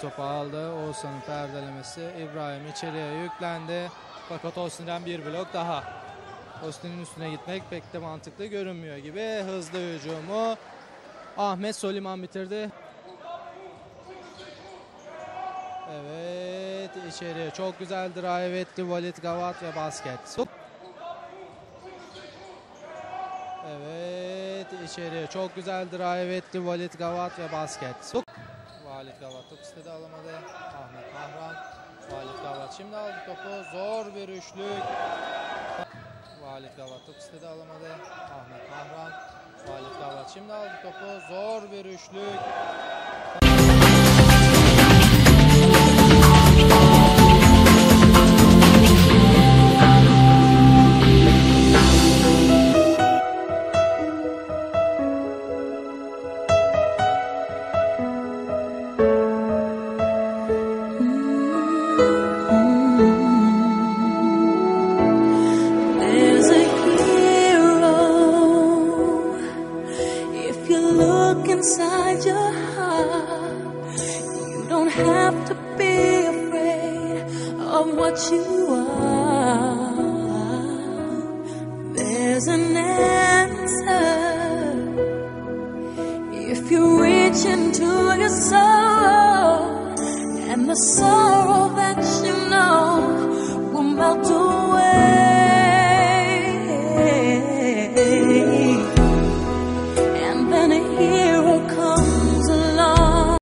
Topu aldı. Oğuzhan'ın perdelemesi. İbrahim içeriye yüklendi. Fakat Ostin'den bir blok daha. Ostin'in üstüne gitmek pek de mantıklı görünmüyor gibi. Hızlı hücumu. Ahmet Soliman bitirdi. Evet içeriye çok güzel drive etti Valit Gavat ve basket. Evet içeriye çok güzel drive etti Valit Gavat ve basket. Valit Gavat top istedi alamadı. Ahmet Mahran. Valit Gavat şimdi aldı topu. Zor bir üçlük. Valit Gavat top istedi alamadı. Ahmet Mahran. Valit Gavat şimdi aldı topu. Zor bir üçlük. Inside your heart. You don't have to be afraid of what you are. There's an sorrow that you know will melt away.